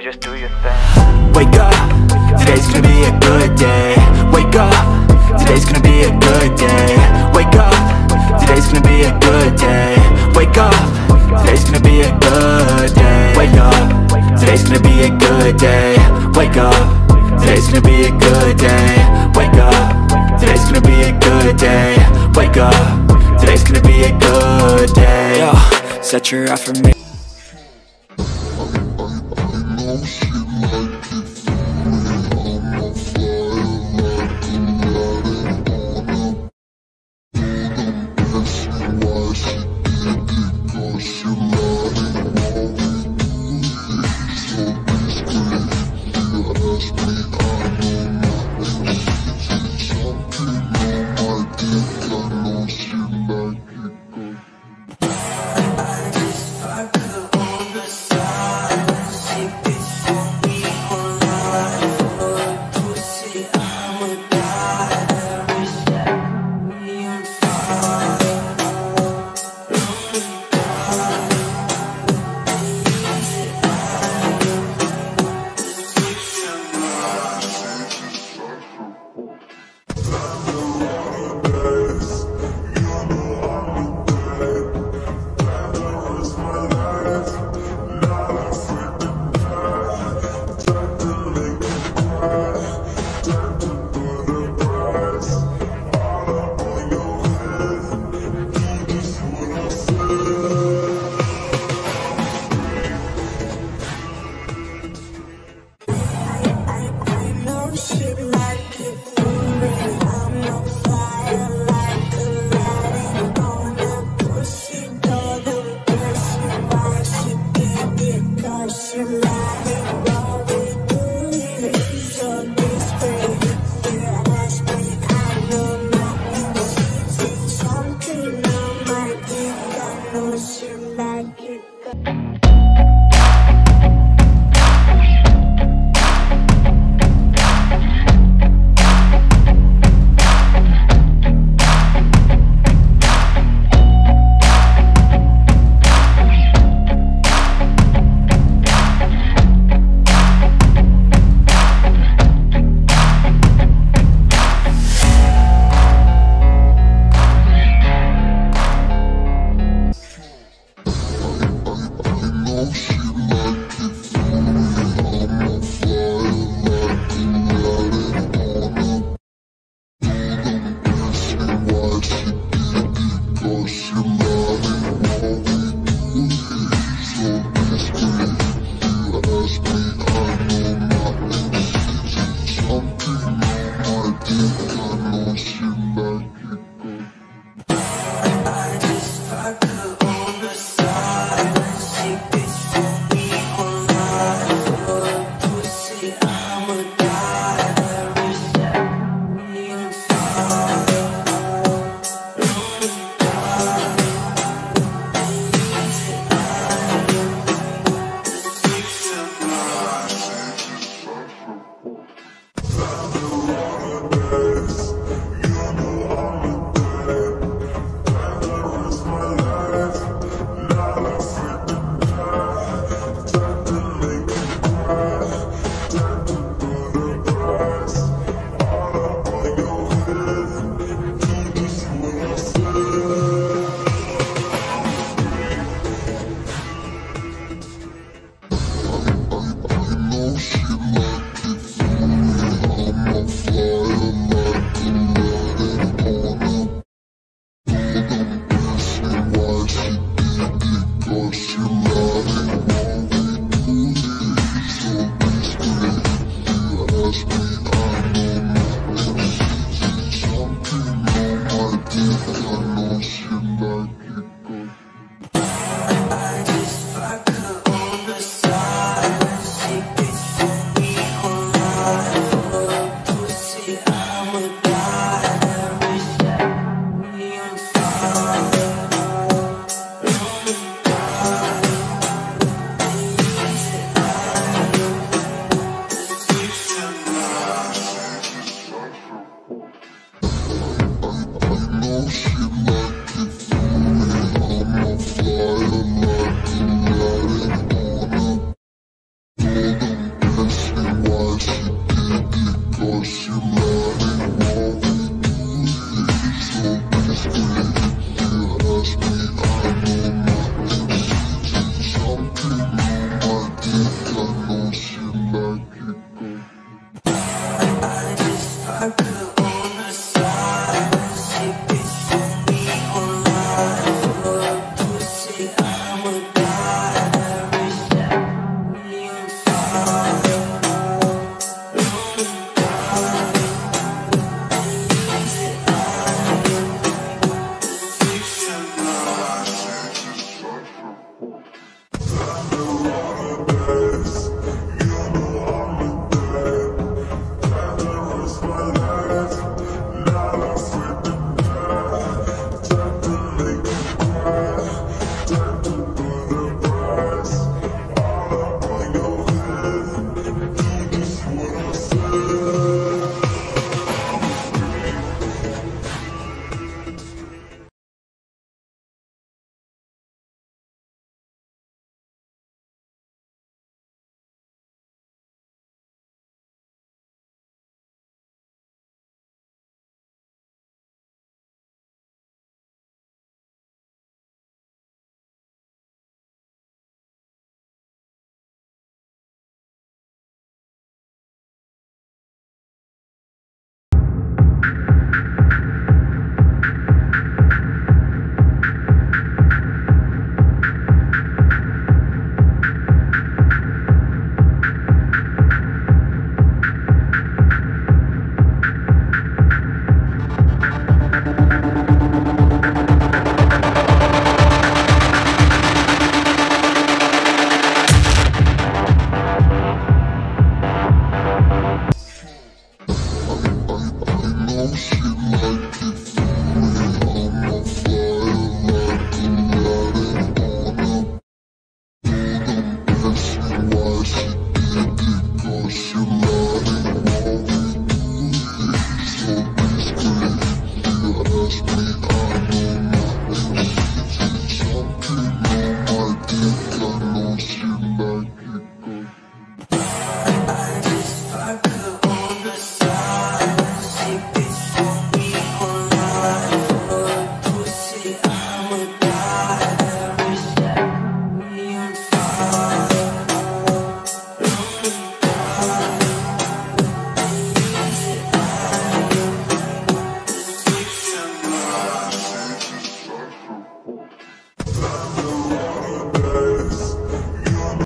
baby, just do your thing. Wake up, today's gonna be a good day. Wake up, today's gonna be a good day. Wake up, today's gonna be a good day. Wake up, today's gonna be a good day. Wake up, today's gonna be a good day. Wake up, today's gonna be a good day. Wake up, today's gonna be a good day. Wake up, today's gonna be a good day. Yo, set your affirmation shoot. like it. you love. 嗯。